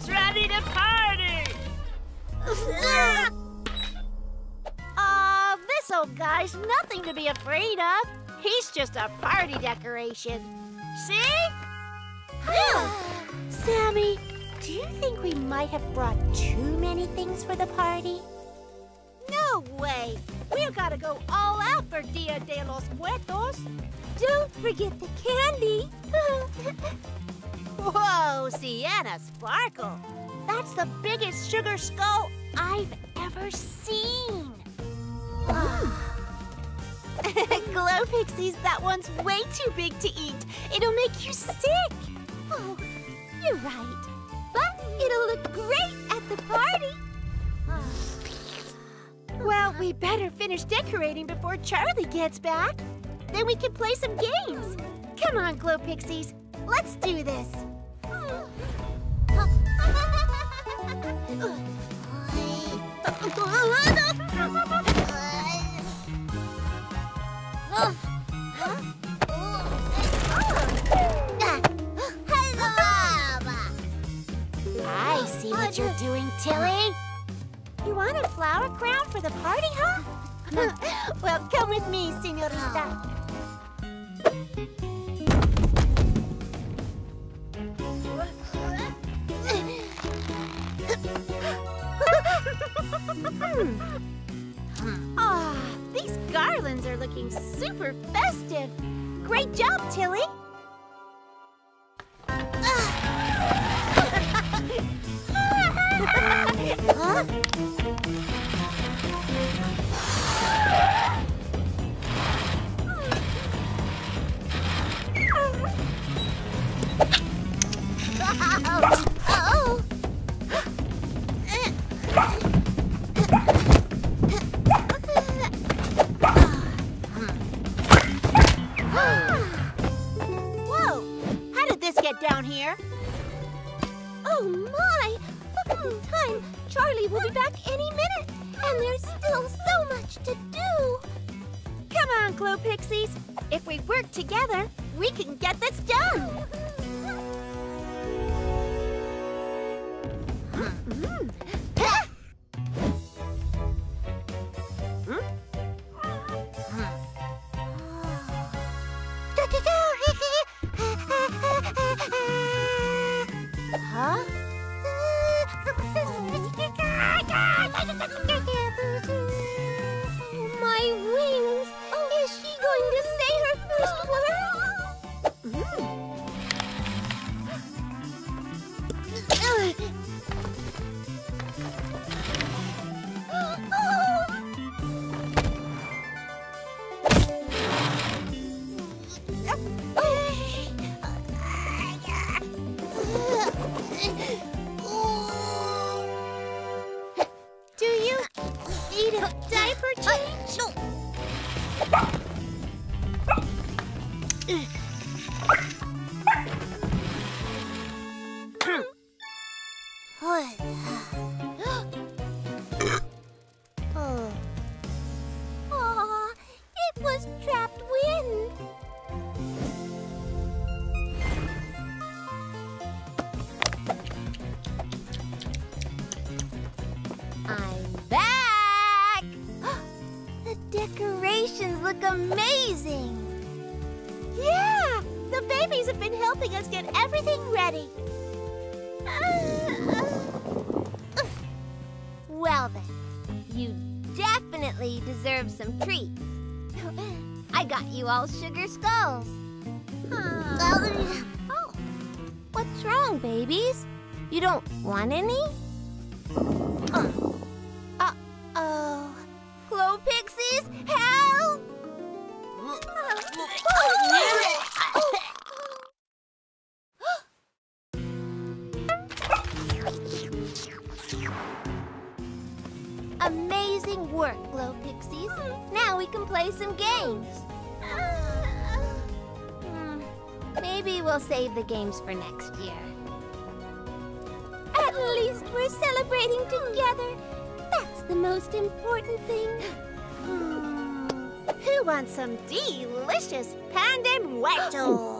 Who's ready to party? Aw, this old guy's nothing to be afraid of. He's just a party decoration. See? Sammie, do you think we might have brought too many things for the party? No way! We've got to go all out for Dia de los Muertos. Don't forget the candy. Whoa, Siena Sparkle. That's the biggest sugar skull I've ever seen. Ah. Glo Pixies, that one's way too big to eat. It'll make you sick. Oh, you're right. But it'll look great at the party. Ah. well, we better finish decorating before Charlie gets back. Then we can play some games. Come on, Glo Pixies. Let's do this. I see what you're doing, Tilly. You want a flower crown for the party, huh? well, come with me, senorita. Oh. Ah, these garlands are looking super festive. Great job, Tilly. huh? Have been helping us get everything ready. well then, you definitely deserve some treats. I got you all sugar skulls. Oh, what's wrong, babies? You don't want any? Uh, uh-oh. Glo Pixies, help! Oh, games. Hmm, Maybe we'll save the games for next year. At least we're celebrating together. That's the most important thing. Hmm. Who wants some delicious pan de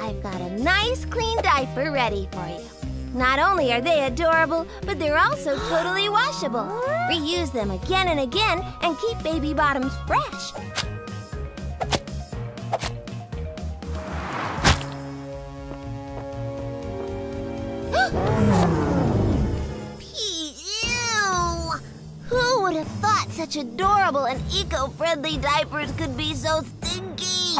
I've got a nice clean diaper ready for you. Not only are they adorable, but they're also totally washable. Reuse them again and again and keep baby bottoms fresh. Who would have thought such adorable and eco-friendly diapers could be so stinky?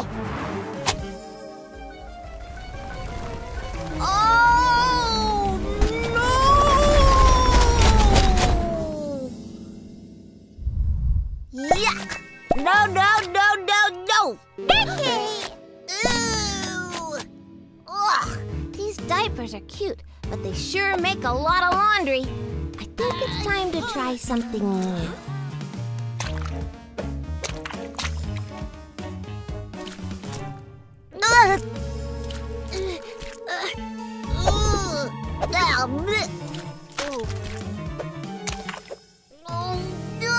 Try something new. Ugh! Ugh! No!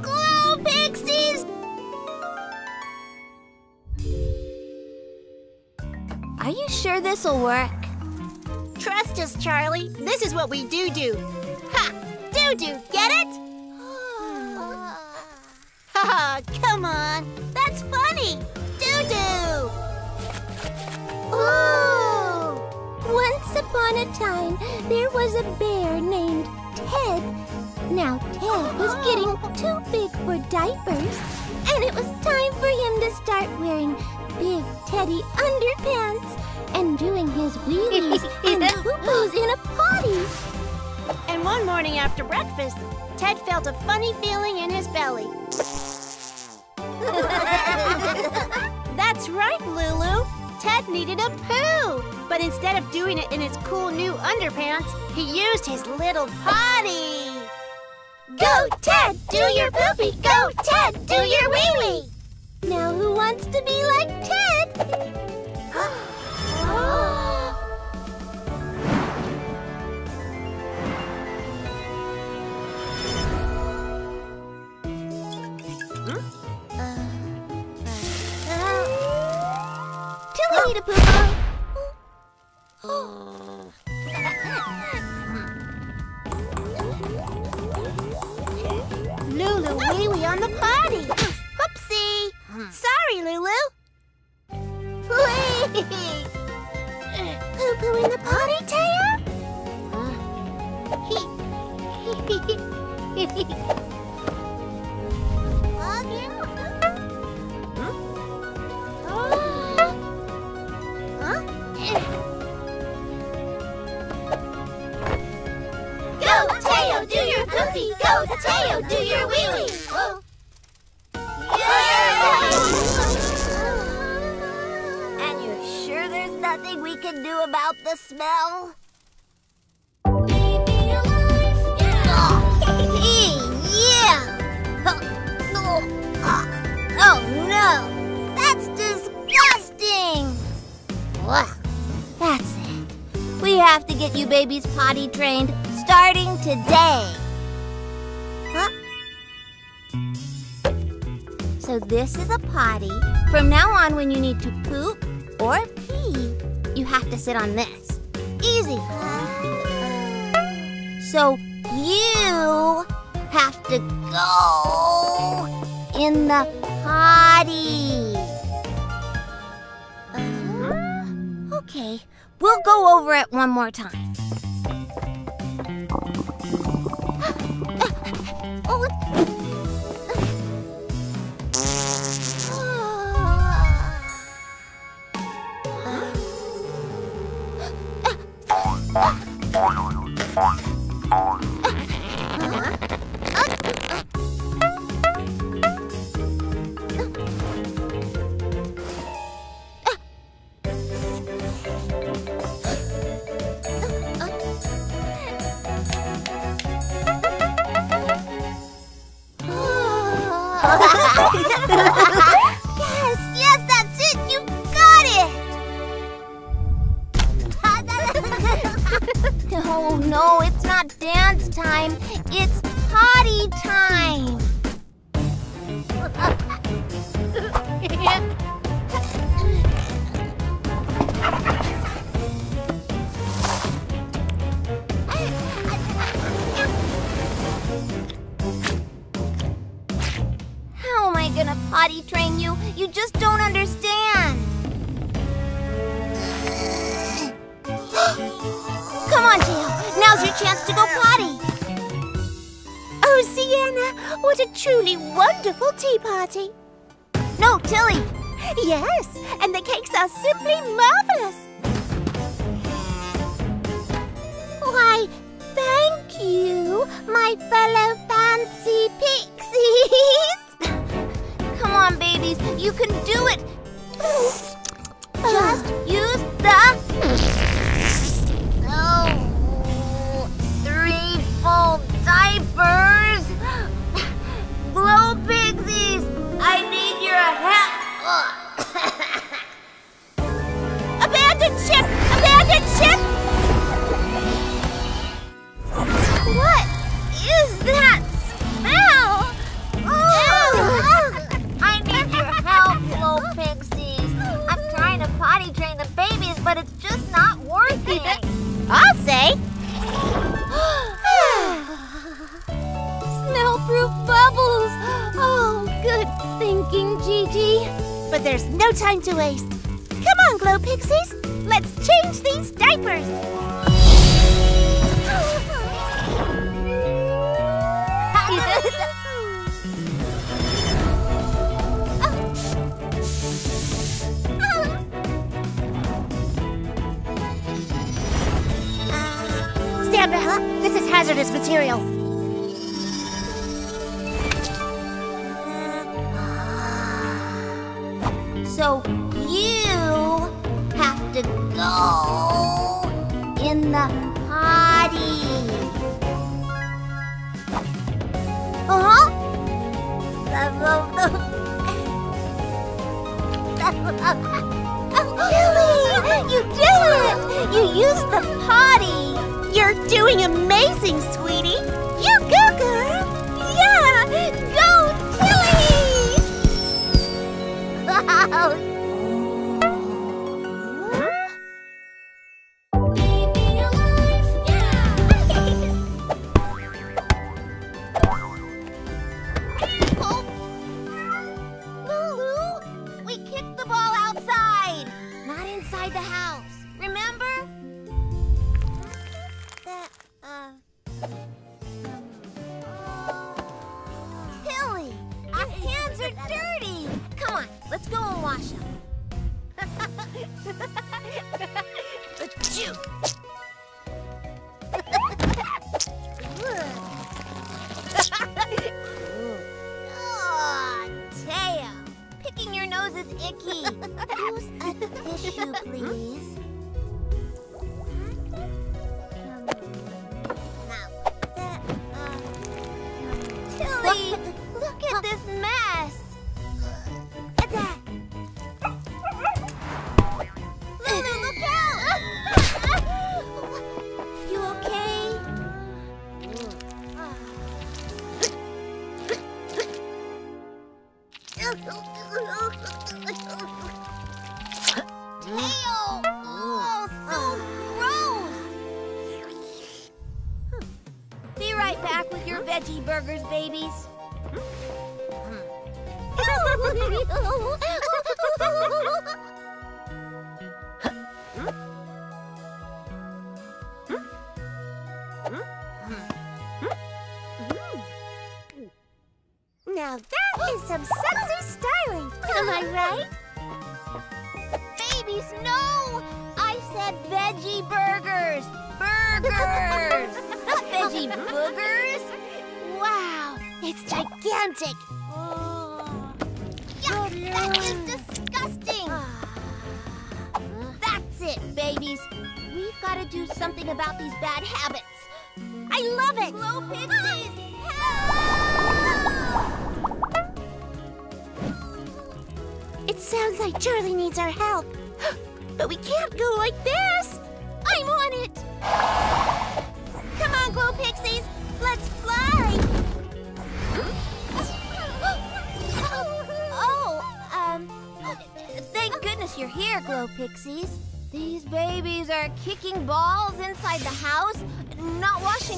Glo pixies! Are you sure this'll work? Trust us, Charlie. This is what we do do. Ha! Do get it? Ha! Come on, that's funny. Do do. Oh! Once upon a time, there was a bear named Ted. Now, Ted was getting too big for diapers, and it was time for him to start wearing big teddy underpants and doing his wheelies and poo-poos in a potty. And one morning after breakfast, Ted felt a funny feeling in his belly. That's right, Lulu. Ted needed a poo. But instead of doing it in his cool new underpants, he used his little potty. Go, Ted! Do your poopy. Go, Ted. Do your wee wee. Now who wants to be like Ted? Mm-hmm. Sorry, Lulu. Whee! Poo poo in the potty, Taya? Go, Teo, do your poopy. Go, Teo, do your wee wee. And you're sure there's nothing we can do about the smell? yeah! Oh, oh, ah, oh no! That's disgusting! That's it. We have to get you babies potty trained starting today. So this is a potty. From now on, when you need to poop or pee, you have to sit on this. Easy. So you have to go in the potty. Uh, okay, we'll go over it one more time. Oh, going to waste. Come on, Glo Pixies. Let's change these diapers. Sandra, this is hazardous material.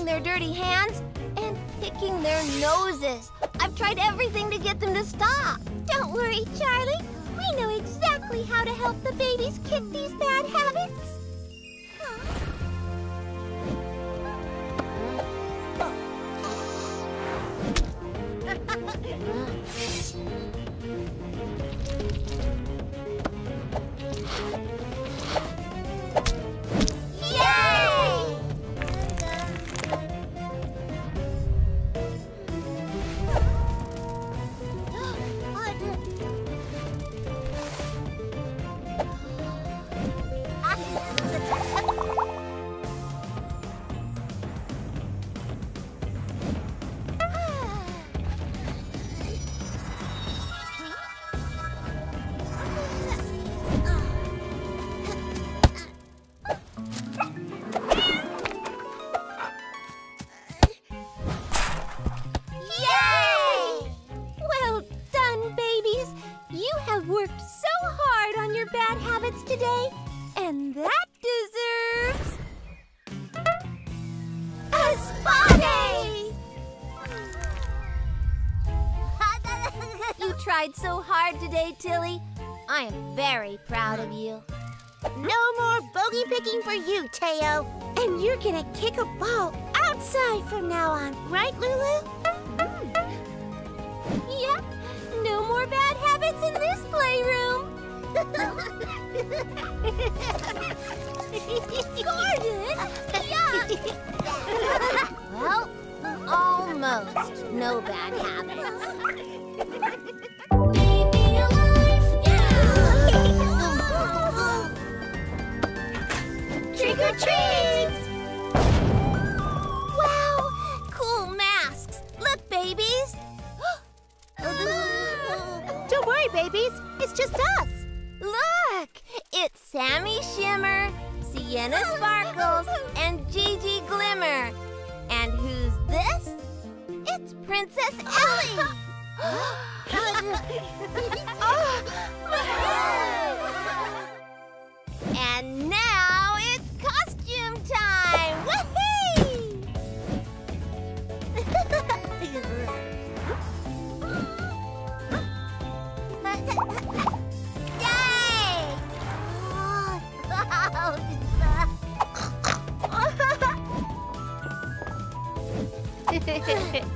Washing their dirty hands, and picking their noses. I've tried everything to get them to stop. Don't worry, Charlie. We know exactly how to help the babies kick these bad habits. gonna kick a ball outside from now on, right, Lulu? Yep. No more bad habits in this playroom. Gordon! Yuck! Well, almost no bad habits. Babies. It's just us. Look, it's Sammie Shimmer, Siena Sparkles, and Gigi Glimmer. And who's this? It's Princess Ellie. Oh. and へえ。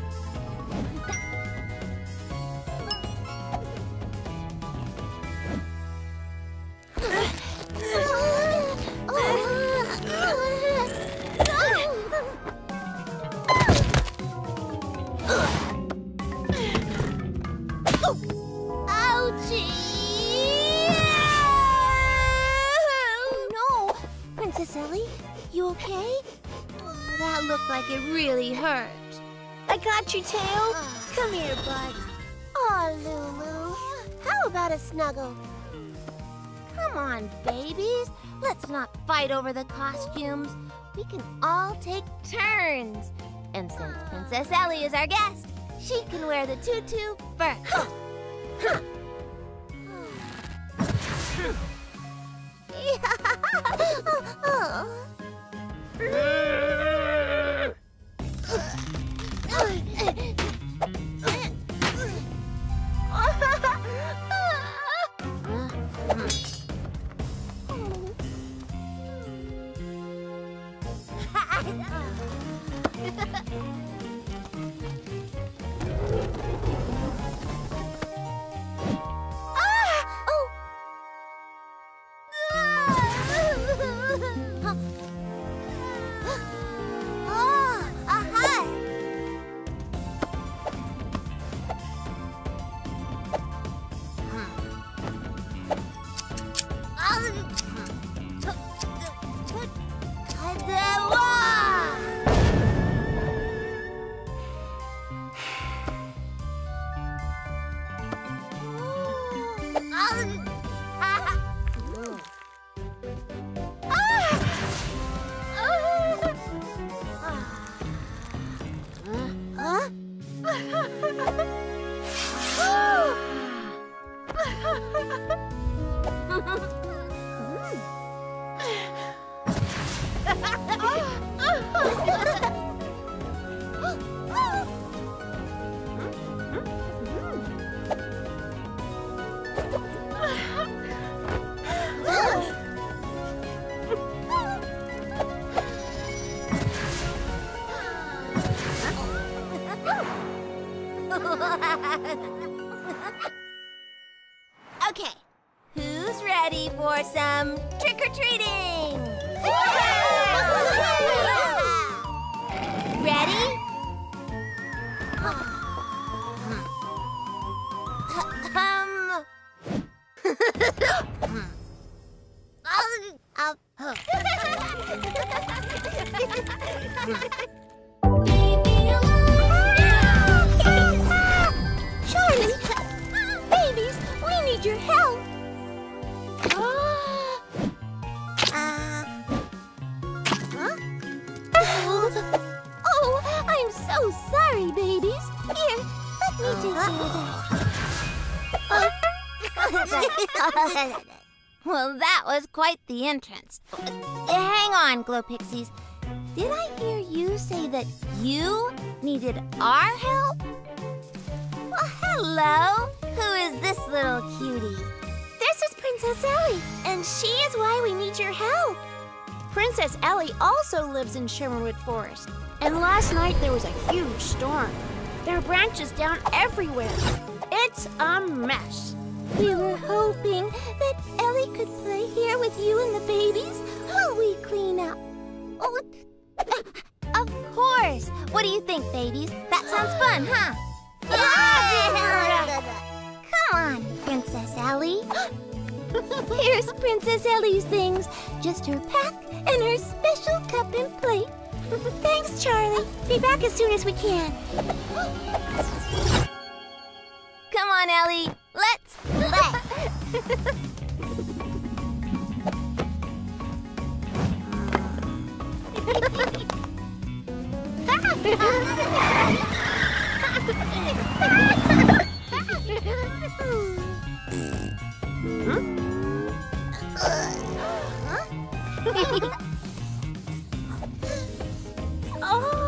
I got you, Tail. Oh. Come here, bud. Aw, Lulu. How about a snuggle? Come on, babies. Let's not fight over the costumes. We can all take turns. And since Princess Ellie is our guest, she can wear the tutu first. Huh. Huh. oh. Ha ha ha! So sorry, babies. Here, let me take care of that. Well, that was quite the entrance. Hang on, Glo Pixies. Did I hear you say that you needed our help? Well, hello. Who is this little cutie? This is Princess Ellie, and she is why we need your help. Princess Ellie also lives in Shimmerwood Forest, and last night there was a huge storm. There are branches down everywhere. It's a mess. We were hoping that Ellie could play here with you and the babies while we clean up. Oh, of course. What do you think, babies? That sounds fun, huh? Come on, Princess Ellie. Here's Princess Ellie's things. Just her pack and her special cup and plate. Thanks, Charlie. Be back as soon as we can. Come on, Ellie. Let's play. Oh.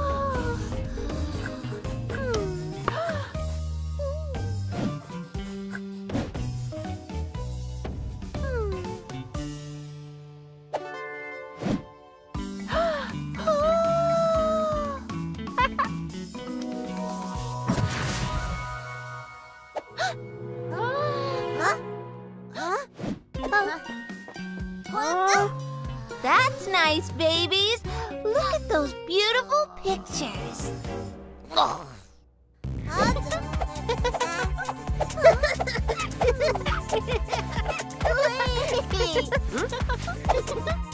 At those beautiful pictures. Sing,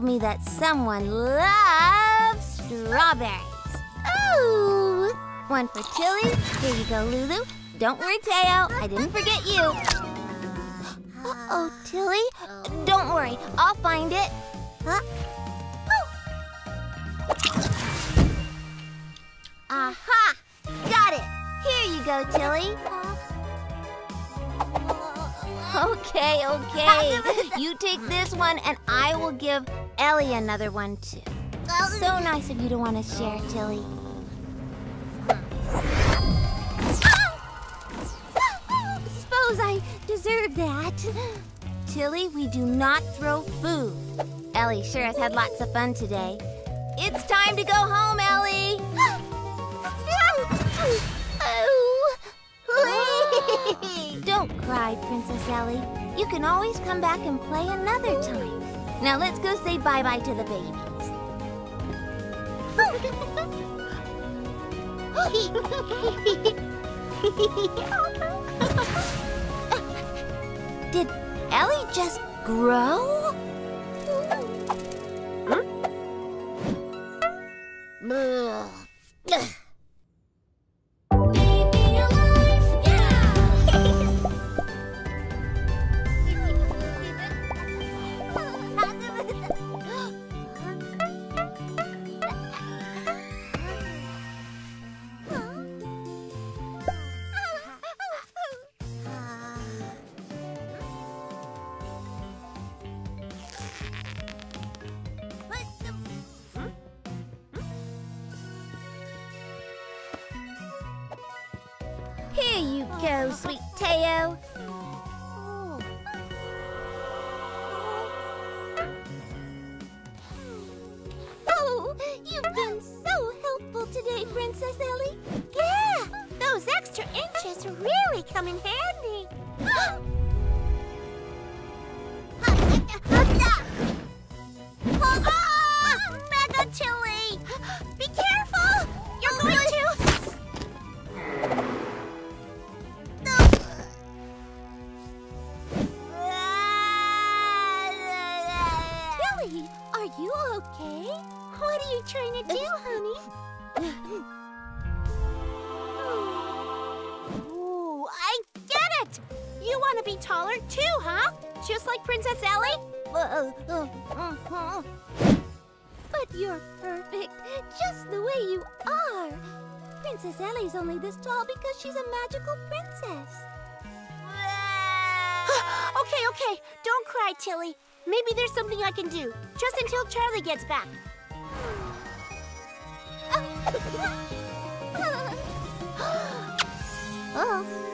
told me that someone loves strawberries. Ooh! One for Tilly. Here you go, Lulu. Don't worry, Teo. I didn't forget you. Uh-oh, Tilly. Don't worry. I'll find it. Huh? Aha! Got it. Here you go, Tilly. Okay, okay. You take this one, and I will give Ellie another one, too. So nice of you to want to share, Tilly. Suppose I deserve that. Tilly, we do not throw food. Ellie sure has had lots of fun today. It's time to go home, Ellie. Don't cry, Princess Ellie. You can always come back and play another time. Now let's go say bye-bye to the babies. Did Ellie just grow? Princess Ellie's only this tall because she's a magical princess. okay, okay, don't cry, Tilly. Maybe there's something I can do, just until Charlie gets back. oh.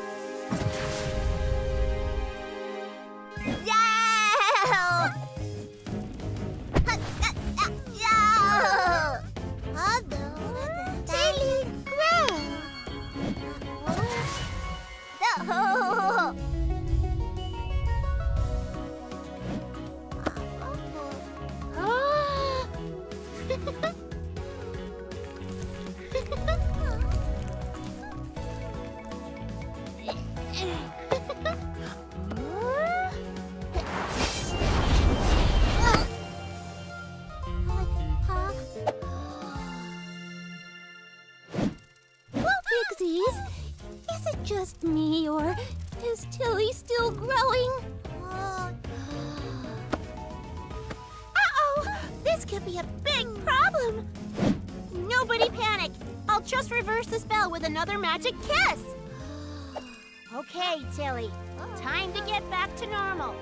reverse the spell with another magic kiss! Okay, Tilly. Time to get back to normal.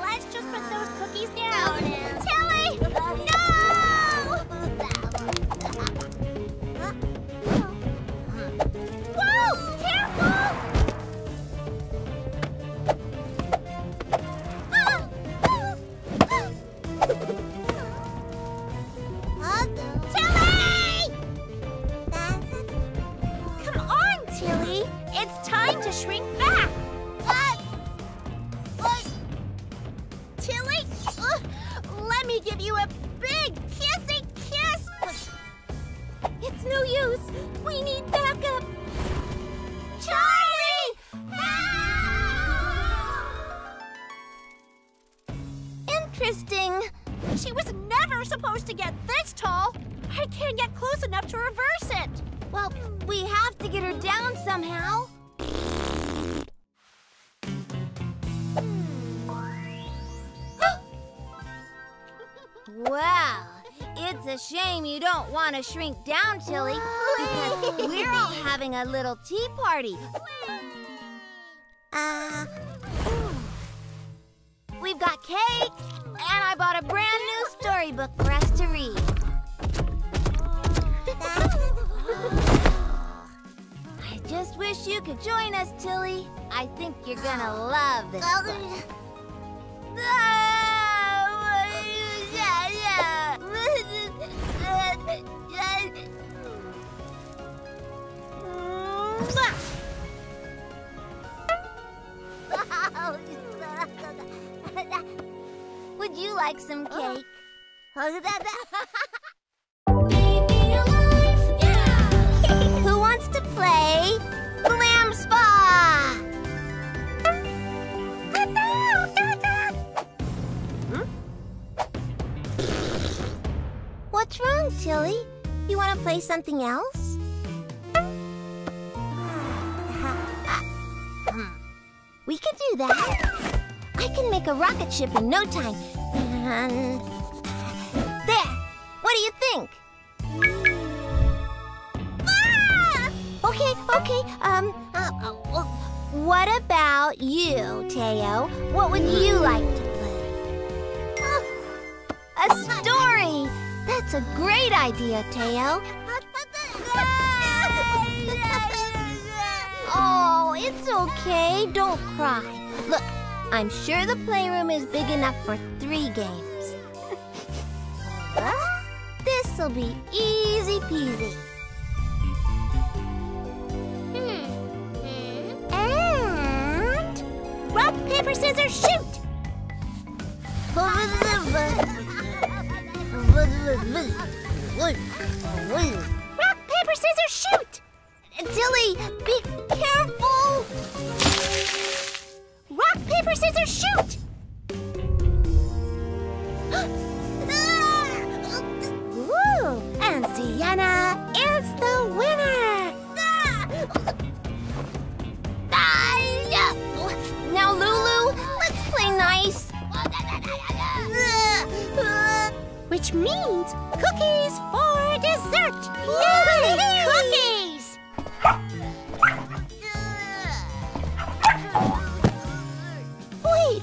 Let's just put those cookies down and... Tilly! Oh. Can't get close enough to reverse it. Well, we have to get her down somehow. Well, it's a shame you don't want to shrink down, Tilly, because we're all having a little tea party. Uh, We've got cake, and I bought a brand new storybook for us to read. Just wish you could join us, Tilly. I think you're gonna love this book. Would you like some cake? Who wants to play Tilly. You want to play something else? We can do that. I can make a rocket ship in no time. And there. What do you think? Ah! Okay, okay. Um, uh, uh, what about you, Teo? What would you like to play? A story! That's a great idea, Teo. Oh, it's okay. Don't cry. Look, I'm sure the playroom is big enough for three games. This'll be easy peasy. Hmm. Hmm. And rock, paper, scissors, shoot! Rock, paper, scissors, shoot! Tilly, be careful! Rock, paper, scissors, shoot! Ah! Woo! And Siena Which means cookies for dessert! Yay! Cookies! Wait,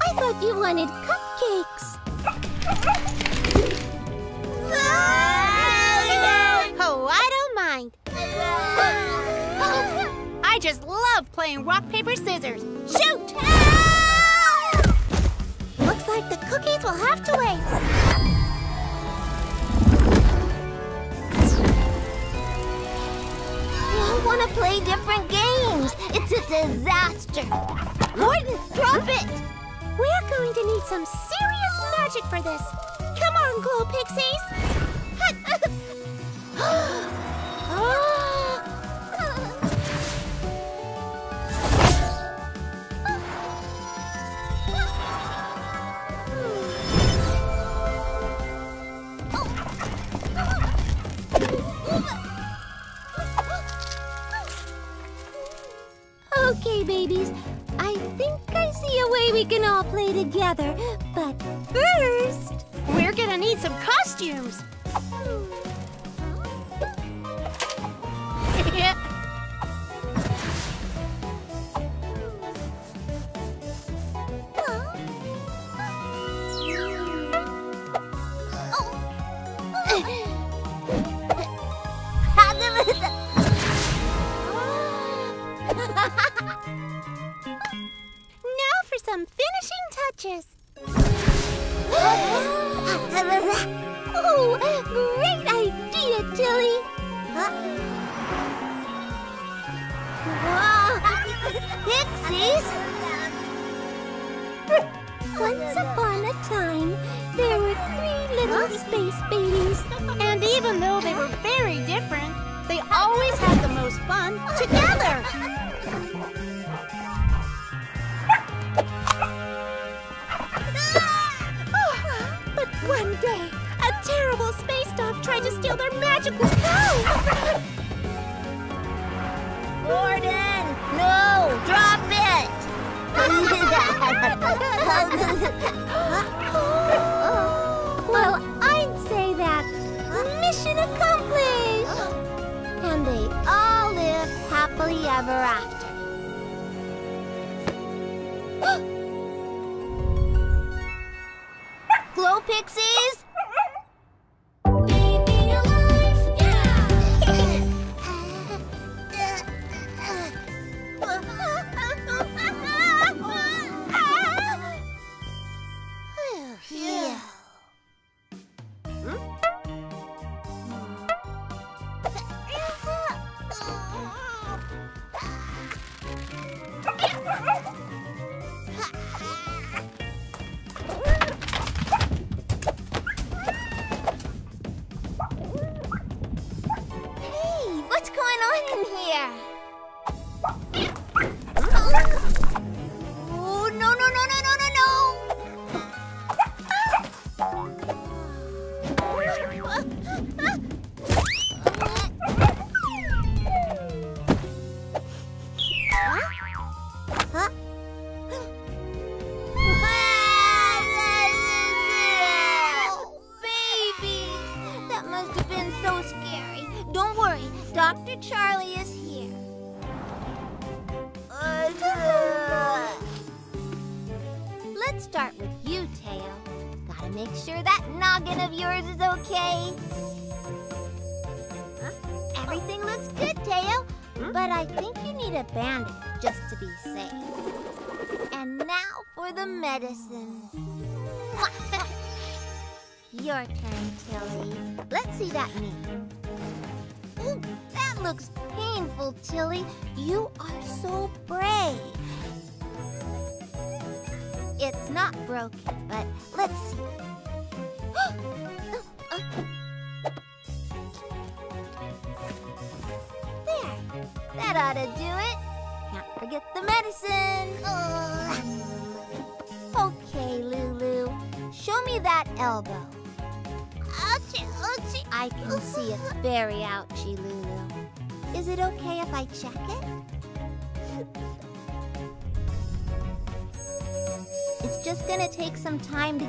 I thought you wanted cupcakes. Oh, I don't mind. I just love playing rock, paper, scissors. Shoot! Looks like the cookies will have to wait. All want to play different games. It's a disaster. Gordon, drop it! We're going to need some serious magic for this. Come on, Glo Pixies! Okay, babies. I think I see a way we can all play together. But first, We're gonna need some costumes.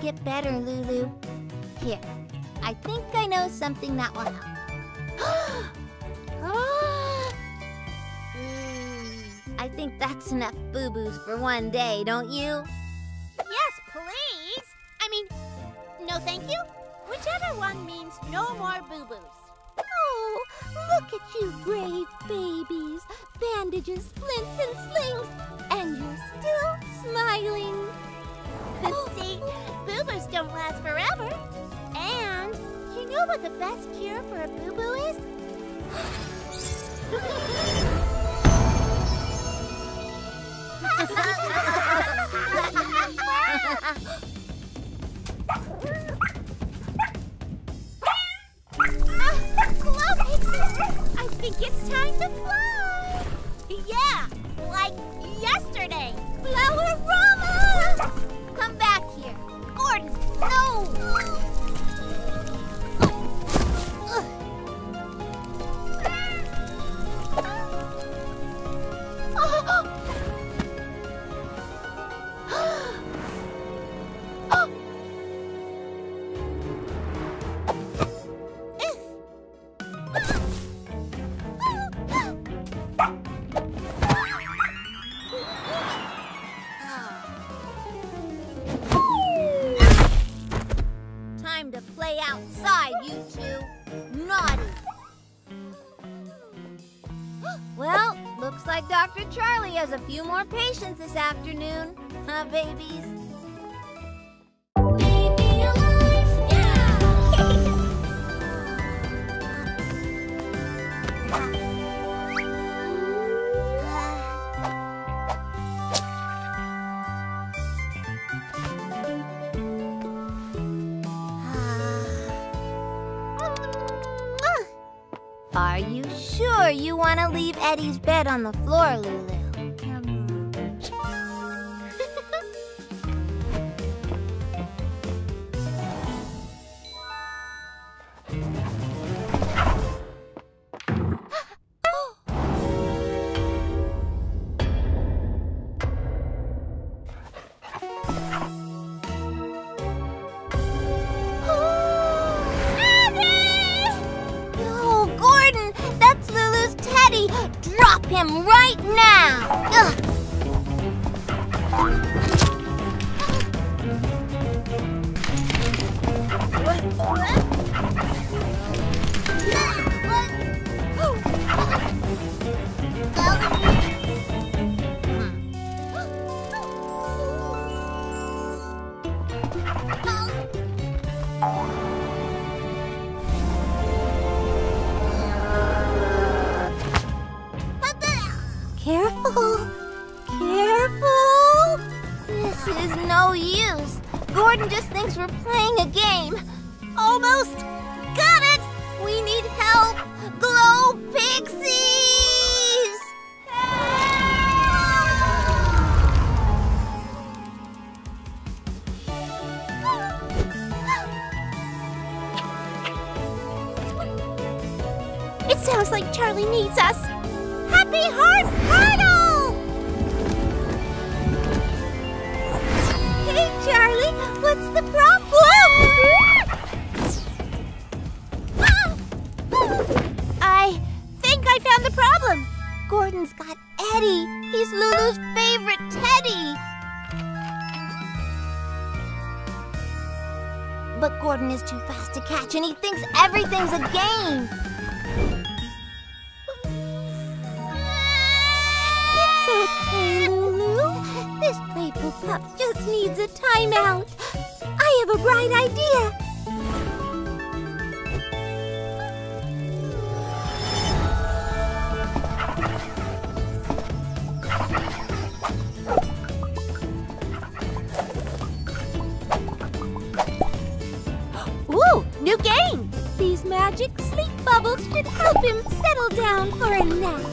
Get better, Lulu. Here, I think I know something that will ah! help. Hmm, I think that's enough boo-boos for one day, don't you? Yes, please. I mean, no thank you. Whichever one means no more boo-boos. Oh, look at you brave babies. Bandages, splints, and slings. And you're still smiling. See, boo-boos don't last forever. And you know what the best cure for a boo-boo is? I think it's time to fly. Yeah, like yesterday. Flower-rama! Come back here. Gordon, no! Babies? Are you sure you want to leave Eddie's bed on the floor, Lulu? Everything's a game. It's okay, Lulu. This playful pup just needs a timeout. I have a bright idea. For a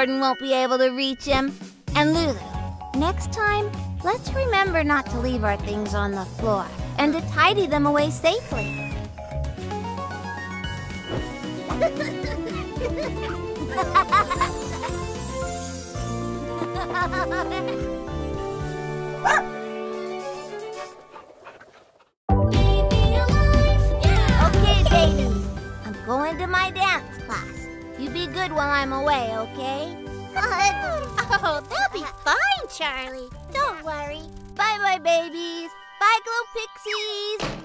Gordon won't be able to reach him. And Lulu, next time, let's remember not to leave our things on the floor and to tidy them away safely.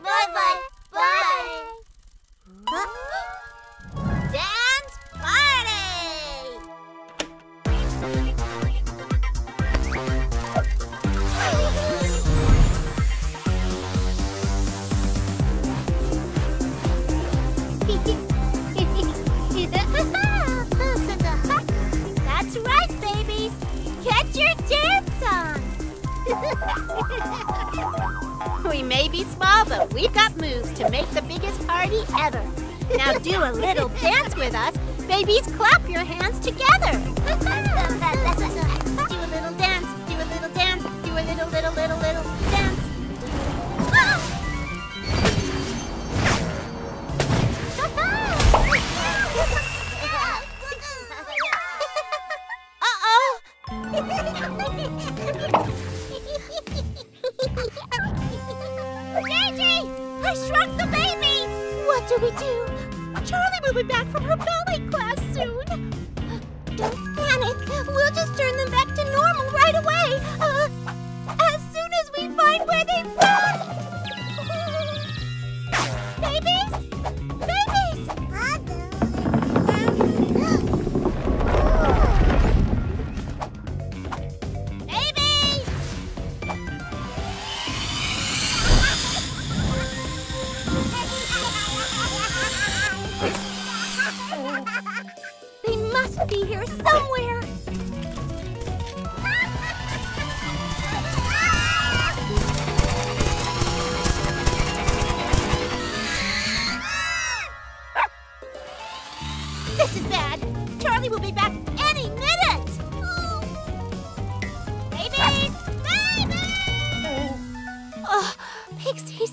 Bye. Bye. We may be small, but we've got moves to make the biggest party ever. Now do a little dance with us. Babies, clap your hands together. do a little dance, do a little dance, do a little, little, little, little We do? Charlie will be back from her ballet class soon.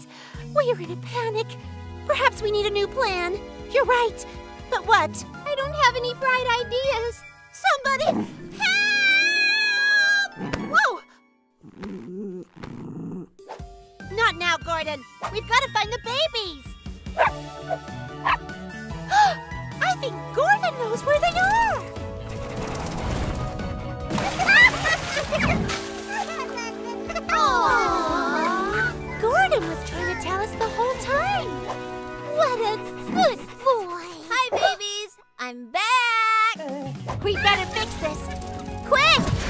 Pixies, we are in a panic. Perhaps we need a new plan. You're right. But what? I don't have any bright ideas. Somebody help! Whoa! Not now, Gordon. We've got to find the babies. I think Gordon knows where they are. Aww. Gordon was trying to tell us the whole time. What a good boy. Hi, babies. I'm back. Uh, we better fix this. Quick!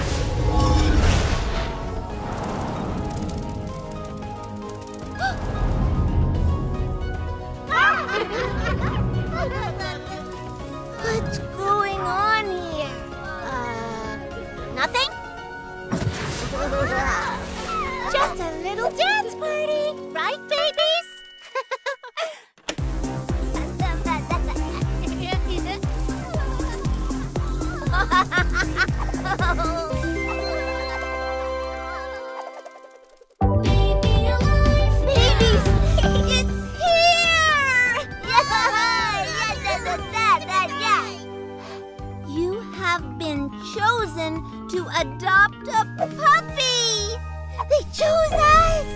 To adopt a puppy. They chose us.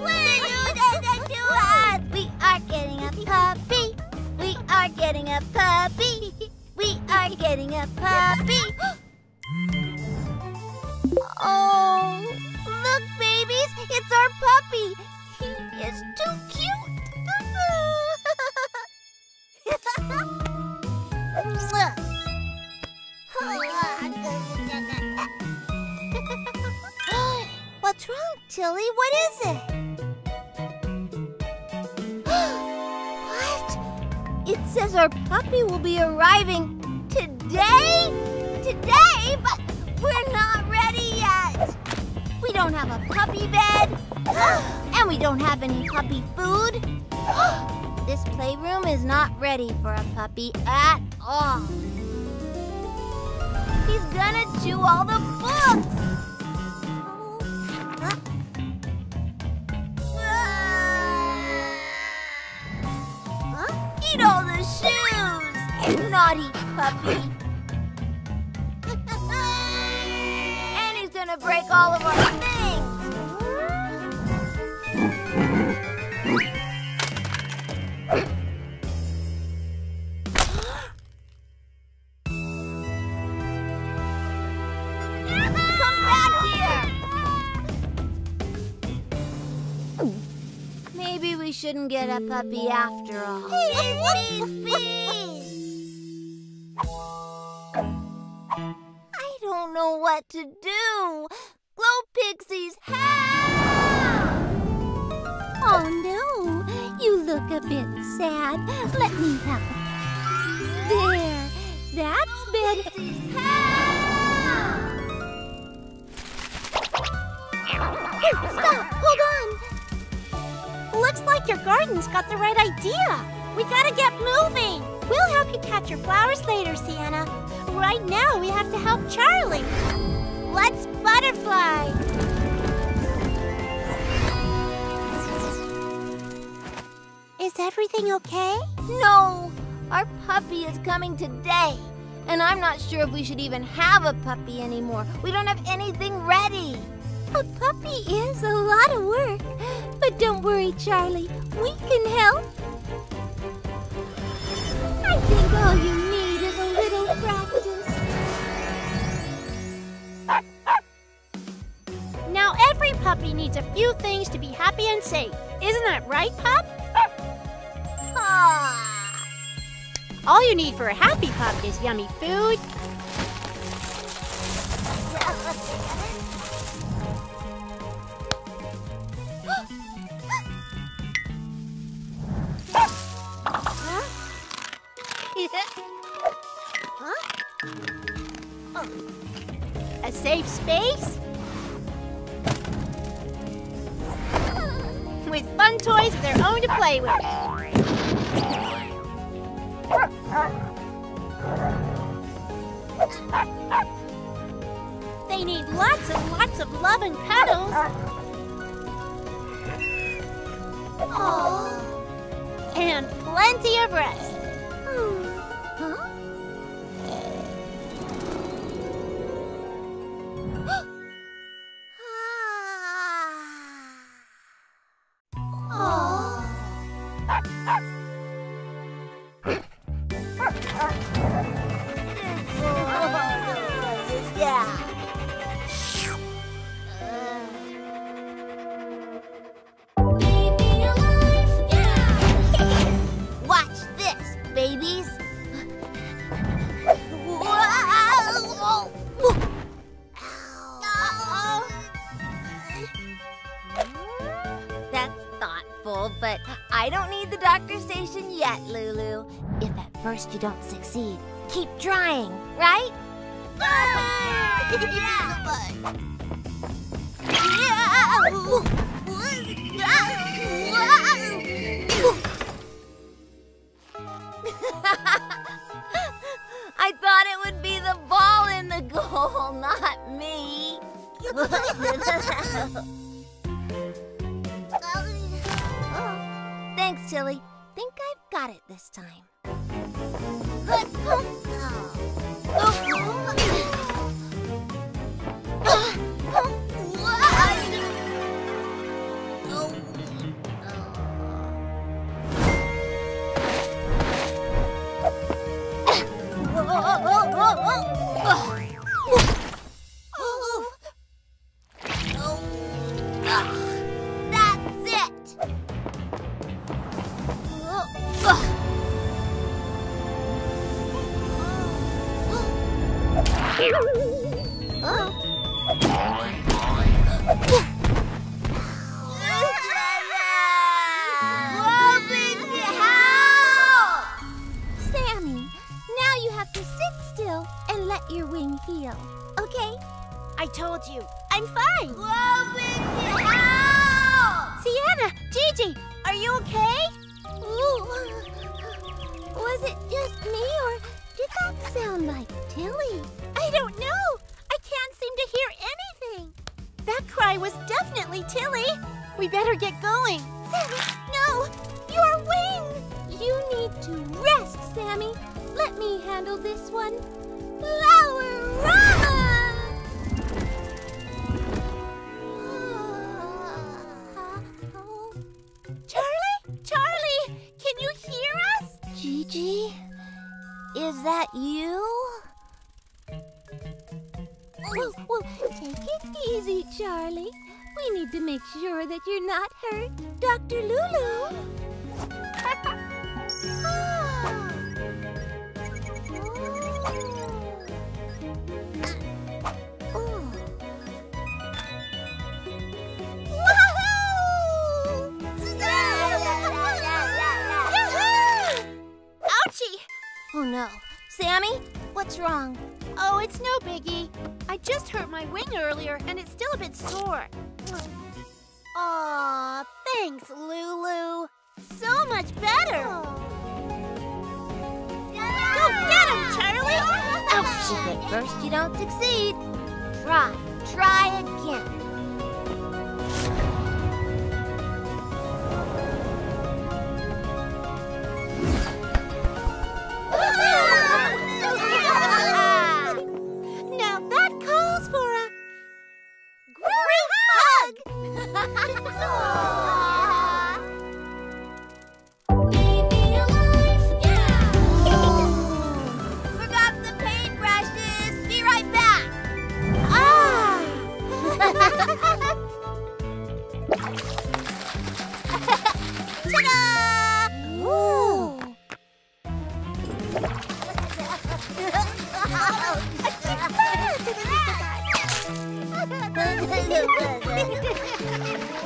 They chose us. We are getting a puppy. We are getting a puppy. We are getting a puppy. oh, look, babies, it's our puppy. Tilly? What is it? what? It says our puppy will be arriving today? Today? But we're not ready yet. We don't have a puppy bed. and we don't have any puppy food. this playroom is not ready for a puppy at all. He's gonna chew all the books. Naughty puppy! and he's gonna break all of our things! Come back here! Maybe we shouldn't get a puppy after all. Bees, bees, bees! What to do. Glo Pixies, help! Oh no, you look a bit sad. Let me help. There, that's better. Pixies, help! Stop, hold on. Looks like your garden's got the right idea. We gotta get moving. We'll help you catch your flowers later, Siena. Right now, we have to help Charlie. Let's butterfly. Is everything okay? No, our puppy is coming today. And I'm not sure if we should even have a puppy anymore. We don't have anything ready. A puppy is a lot of work. But don't worry, Charlie. We can help. I think all you need needs a few things to be happy and safe. Isn't that right, Pup? Ah. All you need for a happy pup is yummy food, you don't succeed, got hurt, Dr. Lulu. Oh. oh no. Sammie, what's wrong? Oh, it's no biggie. I just hurt my wing earlier and it's still a bit sore. Aw, thanks, Lulu. So much better. Go get him, Charlie! Ouch! At first you don't succeed, try, try again. 这个这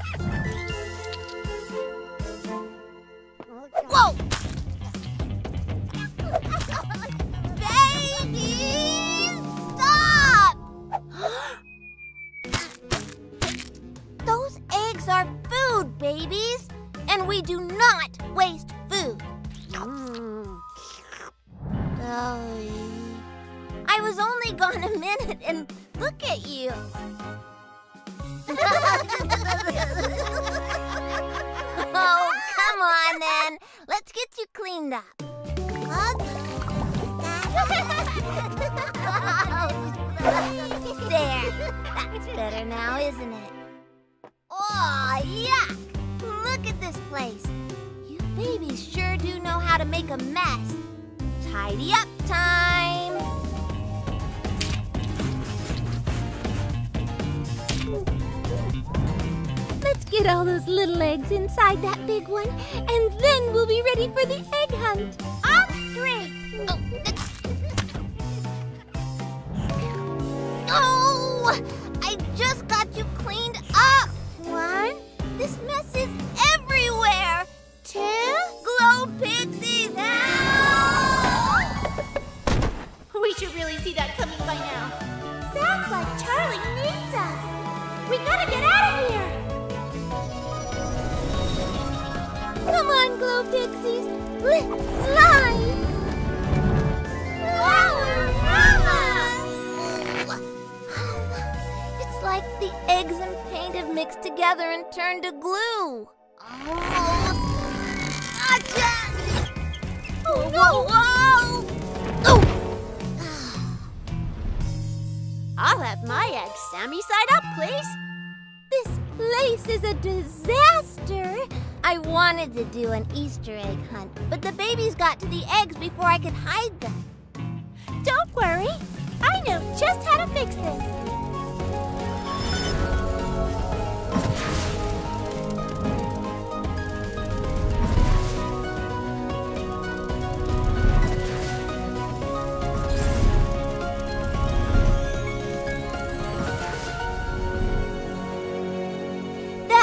Sammy side up, please. This place is a disaster. I wanted to do an Easter egg hunt, but the babies got to the eggs before I could hide them. Don't worry. I know just how to fix this.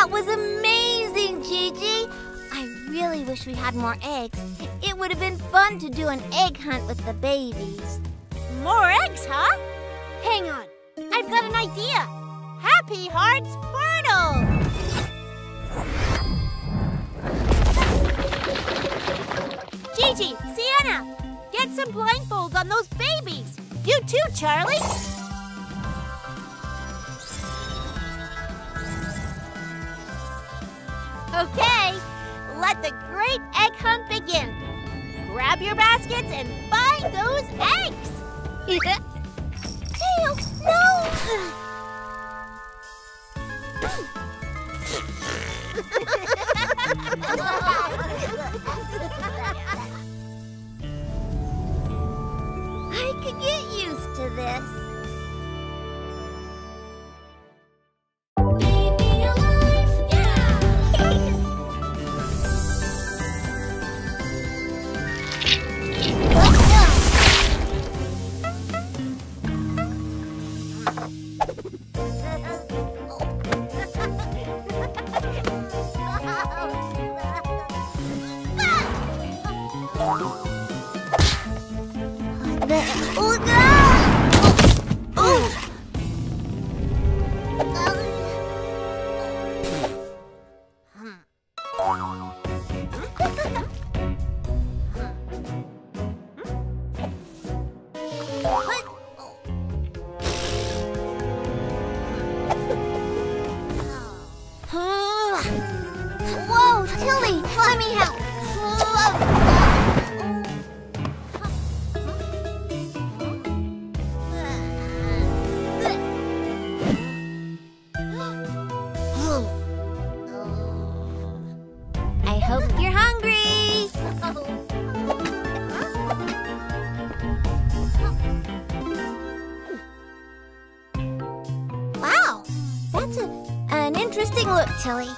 That was amazing, Gigi. I really wish we had more eggs. It would have been fun to do an egg hunt with the babies. More eggs, huh? Hang on. I've got an idea. Happy Hearts Portal! Gigi, Siena, get some blindfolds on those babies. You too, Charlie. Okay, let the great egg hunt begin. Grab your baskets and find those eggs. Tails, no! I could get used to this. Tilly.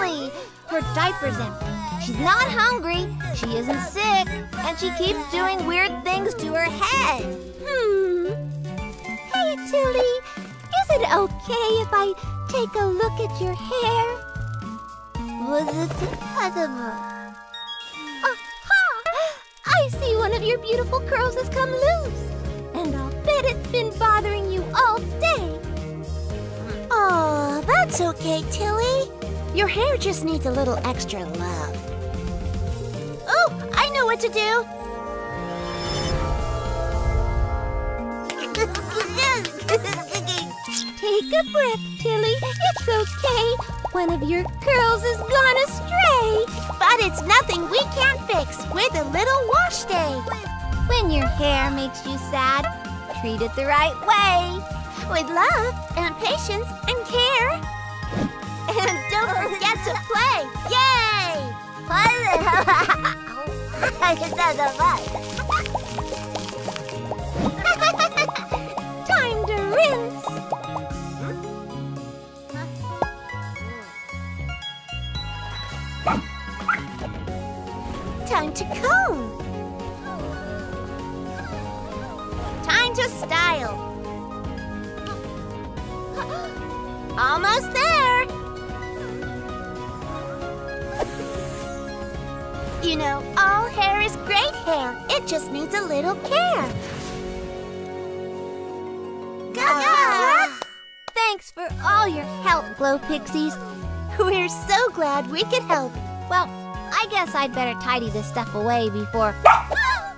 Her diaper's empty. She's not hungry, she isn't sick, and she keeps doing weird things to her head. Hmm. Hey, Tilly. Is it okay if I take a look at your hair? Was it Aha! I see one of your beautiful curls has come loose. And I'll bet it's been bothering you all day. Oh, that's okay, Tilly. Your hair just needs a little extra love. Oh, I know what to do. Take a breath, Tilly. It's okay. One of your curls has gone astray. But it's nothing we can't fix with a little wash day. When your hair makes you sad, treat it the right way. With love and patience and care. And don't forget to play! Yay! i it doesn't work. Time to rinse! Time to comb! Time to style! Almost there! You know, all hair is great hair. It just needs a little care. Ah. Thanks for all your help, Glo Pixies. We're so glad we could help. Well, I guess I'd better tidy this stuff away before.